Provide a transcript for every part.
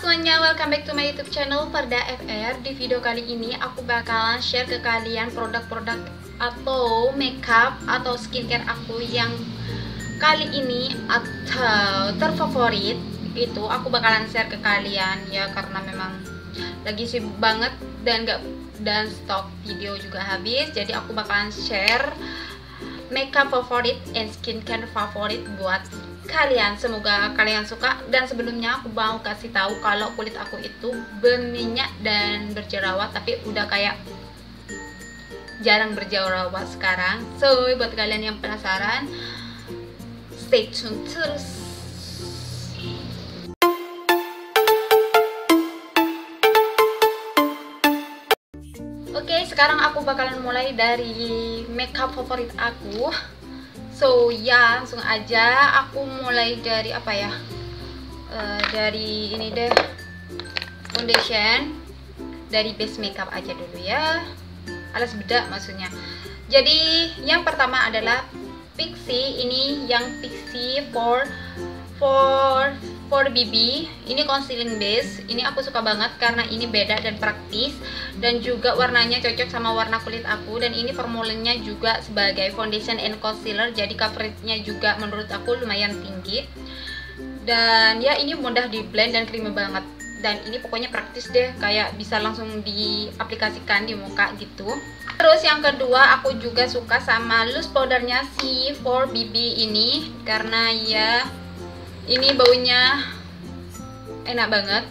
semuanya, welcome back to my youtube channel Farda FR Di video kali ini aku bakalan share ke kalian produk-produk atau makeup atau skincare aku yang kali ini atau terfavorit. Itu aku bakalan share ke kalian ya karena memang lagi sibuk banget dan gak dan stok video juga habis. Jadi aku bakalan share makeup favorit and skincare favorit buat kalian semoga kalian suka. Dan sebelumnya aku mau kasih tahu kalau kulit aku itu berminyak dan berjerawat tapi udah kayak jarang berjerawat sekarang. So buat kalian yang penasaran stay tune terus. Oke, sekarang aku bakalan mulai dari makeup favorit aku so ya langsung aja. Aku mulai dari apa ya? Uh, dari ini deh. Foundation. Dari base makeup aja dulu ya. Alas bedak maksudnya. Jadi yang pertama adalah Pixie ini yang Pixie for for for BB ini concealing base. Ini aku suka banget karena ini beda dan praktis. Dan juga warnanya cocok sama warna kulit aku. Dan ini formulanya juga sebagai foundation and concealer. Jadi coveragenya juga menurut aku lumayan tinggi. Dan ya ini mudah di blend dan creamy banget. Dan ini pokoknya praktis deh. Kayak bisa langsung diaplikasikan di muka gitu. Terus yang kedua aku juga suka sama loose powdernya si 4 BB ini. Karena ya ini baunya enak banget.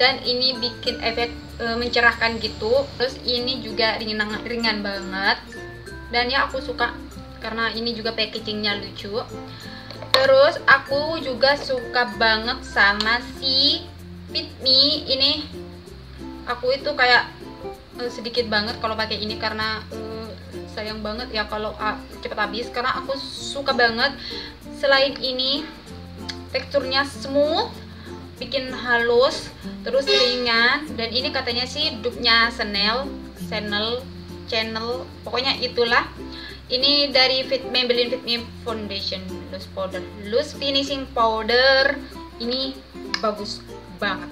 Dan ini bikin efek e, mencerahkan gitu. Terus ini juga ringan ringan banget. Dan ya aku suka karena ini juga packagingnya lucu. Terus aku juga suka banget sama si Fit Me. Ini aku itu kayak e, sedikit banget kalau pakai ini karena e, sayang banget ya kalau cepet habis. Karena aku suka banget. Selain ini teksturnya smooth bikin halus terus ringan dan ini katanya sih dupnya Chanel Chanel channel pokoknya itulah. Ini dari Fit Maybelline Fit Me Foundation loose powder. Loose finishing powder. Ini bagus banget.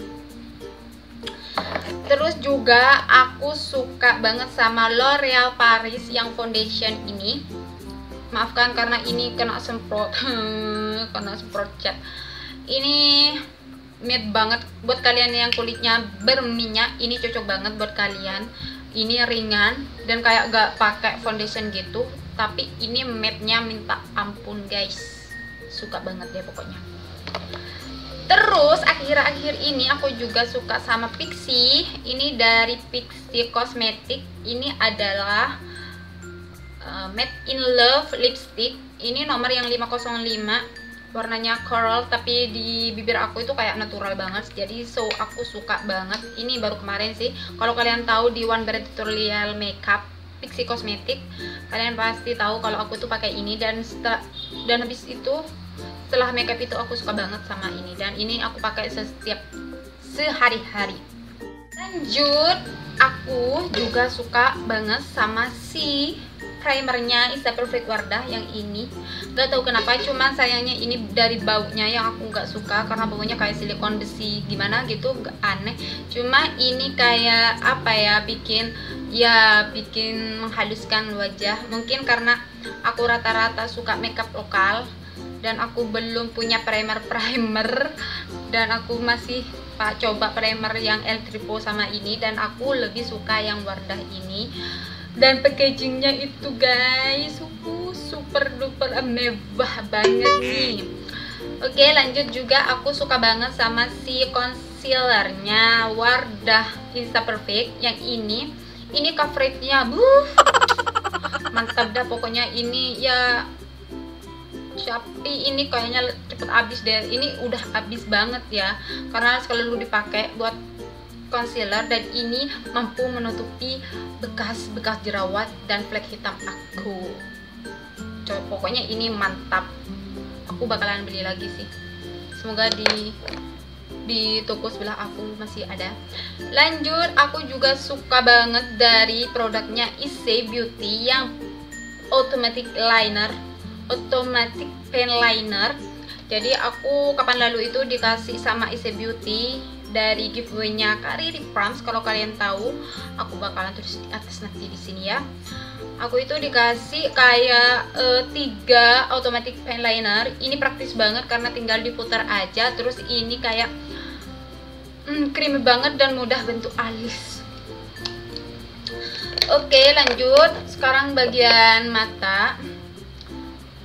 Terus juga aku suka banget sama L'Oreal Paris yang foundation ini maafkan karena ini kena semprot. Kena semprot cat ini matte banget. Buat kalian yang kulitnya berminyak ini cocok banget buat kalian. Ini ringan dan kayak gak pakai foundation gitu. Tapi ini matte nya minta ampun guys. Suka banget deh pokoknya. Terus akhir-akhir ini aku juga suka sama Pixie. Ini dari Pixie Cosmetic. Ini adalah uh, Made in Love lipstick. Ini nomor yang 505 warnanya coral tapi di bibir aku itu kayak natural banget. Jadi so aku suka banget. Ini baru kemarin sih. Kalau kalian tahu di One Brand Tutorial Makeup Pixie Cosmetic kalian pasti tahu kalau aku tuh pakai ini. Dan setelah dan habis itu setelah makeup itu aku suka banget sama ini. Dan ini aku pakai setiap sehari-hari. Lanjut aku juga suka banget sama si primernya Isa Perfect Wardah yang ini. Gak tahu kenapa cuman sayangnya ini dari baunya yang aku nggak suka karena baunya kayak silikon besi gimana gitu gak aneh. Cuma ini kayak apa ya bikin ya bikin menghaluskan wajah. Mungkin karena aku rata-rata suka makeup lokal dan aku belum punya primer-primer dan aku masih pak coba primer yang El Tripo sama ini dan aku lebih suka yang Wardah ini dan packagingnya itu guys super duper mewah banget nih. Oke lanjut juga aku suka banget sama si concealernya Wardah Insta Perfect. Yang ini ini coveragenya buh mantap dah pokoknya. Ini ya Shopee ini kayaknya cepet habis deh. Ini udah habis banget ya karena selalu dipakai buat concealer dan ini mampu menutupi bekas-bekas jerawat dan flek hitam aku. Coba, pokoknya ini mantap. Aku bakalan beli lagi sih. Semoga di di toko sebelah aku masih ada. Lanjut aku juga suka banget dari produknya Issei Beauty yang automatic liner automatic pen liner. Jadi aku kapan lalu itu dikasih sama Issei Beauty dari giveaway-nya Kariri Prams kalau kalian tahu aku bakalan tulis di atas nanti di sini ya. Aku itu dikasih kayak uh, tiga automatic pen liner ini praktis banget karena tinggal diputar aja terus ini kayak hmm, creamy banget dan mudah bentuk alis. Oke lanjut. Sekarang bagian mata.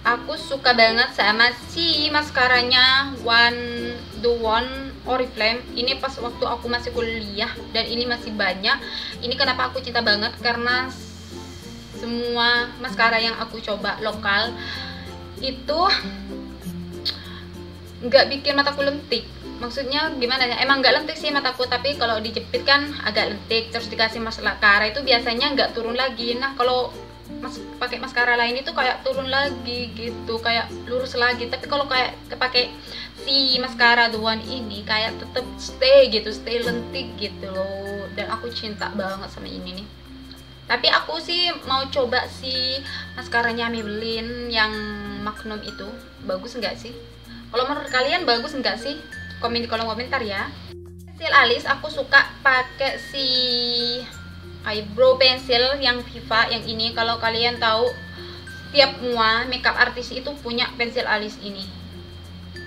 Aku suka banget sama si maskaranya One The One Oriflame ini pas waktu aku masih kuliah dan ini masih banyak. Ini kenapa aku cinta banget? Karena semua maskara yang aku coba lokal itu nggak bikin mataku lentik. Maksudnya gimana ya? Emang nggak lentik sih mataku tapi kalau dijepit kan agak lentik terus dikasih maskara itu biasanya nggak turun lagi. Nah kalau mas pakai maskara lain itu kayak turun lagi gitu kayak lurus lagi. Tapi kalau kayak kepake si maskara one ini kayak tetep stay gitu stay lentik gitu loh. Dan aku cinta banget sama ini nih. Tapi aku sih mau coba si maskaranya Maybelline yang Magnum itu. Bagus nggak sih? Kalau menurut kalian bagus nggak sih? Komen di kolom komentar ya. Pensil alis aku suka pakai si eyebrow pencil yang Viva yang ini. Kalau kalian tahu tiap mua makeup artis itu punya pensil alis ini.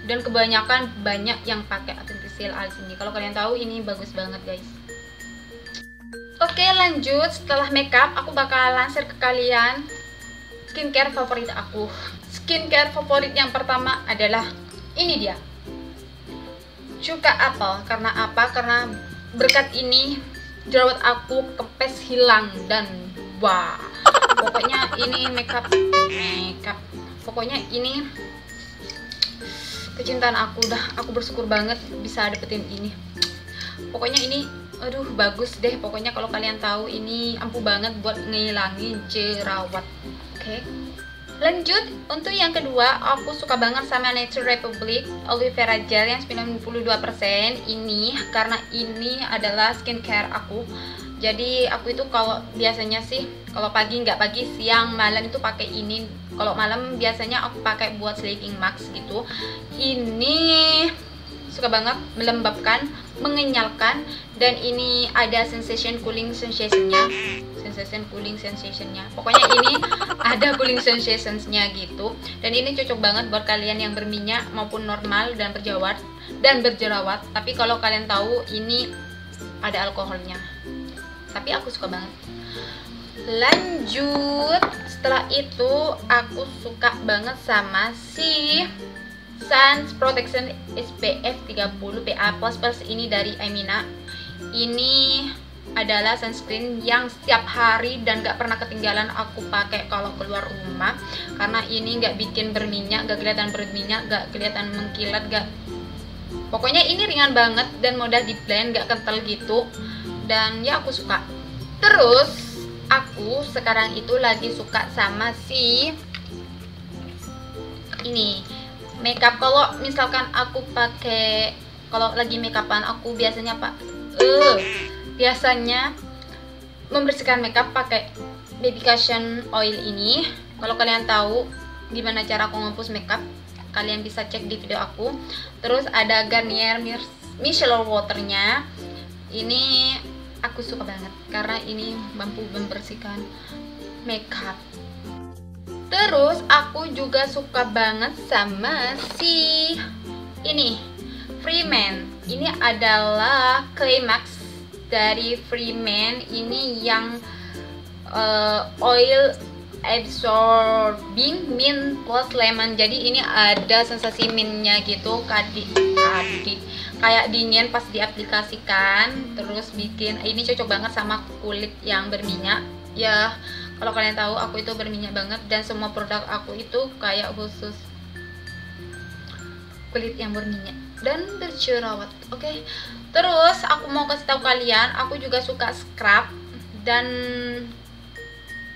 Dan kebanyakan banyak yang pakai pensil alis ini. Kalau kalian tahu ini bagus banget guys. Oke lanjut. Setelah makeup aku bakal lansir ke kalian skincare favorit aku. Skincare favorit yang pertama adalah ini dia. Cuka apel. Karena apa? Karena berkat ini jerawat aku kepes hilang dan wah. Pokoknya ini makeup makeup. Pokoknya ini kecintaan aku dah aku bersyukur banget bisa dapetin ini. Pokoknya ini aduh bagus deh. Pokoknya kalau kalian tahu ini ampuh banget buat ngilangin jerawat oke? okay? Lanjut, untuk yang kedua, aku suka banget sama Nature Republic Aloe Vera Gel yang 92% ini karena ini adalah skincare aku. Jadi aku itu kalau biasanya sih kalau pagi nggak pagi, siang, malam itu pakai ini. Kalau malam biasanya aku pakai buat sleeping mask gitu. Ini suka banget melembabkan, mengenyalkan dan ini ada sensation cooling sensationnya. Sensation cooling sensationnya. Pokoknya ini ada cooling sensationsnya gitu. Dan ini cocok banget buat kalian yang berminyak maupun normal dan berjerawat dan berjerawat. Tapi kalau kalian tahu ini ada alkoholnya. Tapi aku suka banget. Lanjut. Setelah itu aku suka banget sama si Sun Protection SPF 30 PA++ ini dari Amina ini adalah sunscreen yang setiap hari dan gak pernah ketinggalan aku pakai kalau keluar rumah. Karena ini gak bikin berminyak, gak kelihatan berminyak, gak kelihatan mengkilat, gak pokoknya ini ringan banget dan mudah di blend, gak kental gitu. Dan ya aku suka. Terus aku sekarang itu lagi suka sama si ini. Makeup. Kalau misalkan aku pakai kalau lagi makeupan aku biasanya pak uh, biasanya membersihkan makeup pakai baby cushion oil ini. Kalau kalian tahu gimana cara aku ngapus makeup kalian bisa cek di video aku. Terus ada Garnier micellar waternya. Ini aku suka banget karena ini mampu membersihkan makeup. Terus aku juga suka banget sama si ini Freeman. Ini adalah climax dari Freeman. Ini yang uh, oil absorbing mint plus lemon. Jadi ini ada sensasi mintnya gitu, kadi kadi kayak dingin pas diaplikasikan. Terus bikin ini cocok banget sama kulit yang berminyak. Ya kalau kalian tahu aku itu berminyak banget dan semua produk aku itu kayak khusus kulit yang berminyak dan berjerawat oke? Okay? terus aku mau kasih tahu kalian aku juga suka scrub dan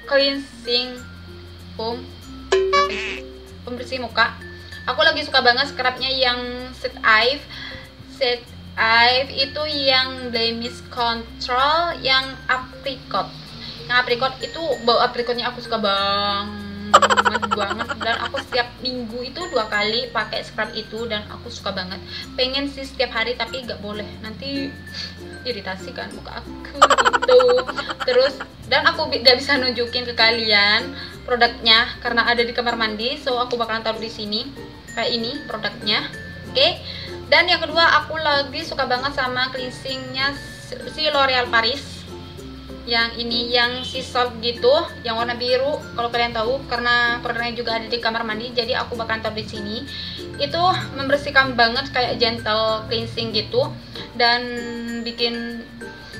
cleansing foam. Pembersih muka. Aku lagi suka banget scrubnya yang set eye set eye itu yang blemish control yang apricot. Yang apricot itu bau apricotnya aku suka banget banget banget. Dan aku setiap minggu itu dua kali pakai scrub itu dan aku suka banget. Pengen sih setiap hari tapi nggak boleh. Nanti iritasi kan muka aku gitu. Terus dan aku gak bisa nunjukin ke kalian produknya karena ada di kamar mandi. So aku bakalan taruh di sini kayak ini produknya. Oke? Okay? dan yang kedua aku lagi suka banget sama cleansingnya si L'Oreal Paris yang ini yang sea salt gitu yang warna biru kalau kalian tahu karena produknya juga ada di kamar mandi jadi aku bakal taruh di sini. Itu membersihkan banget kayak gentle cleansing gitu dan bikin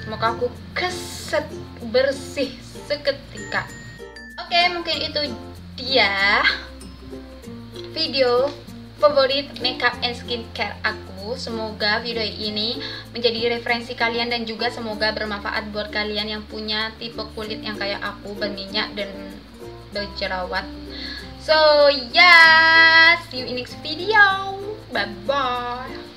muka aku keset bersih seketika. Oke mungkin itu dia video favorit makeup and skincare aku Semoga video ini menjadi referensi kalian dan juga semoga bermanfaat buat kalian yang punya tipe kulit yang kayak aku berminyak dan berjerawat. So, yeah, see you in next video. Bye-bye.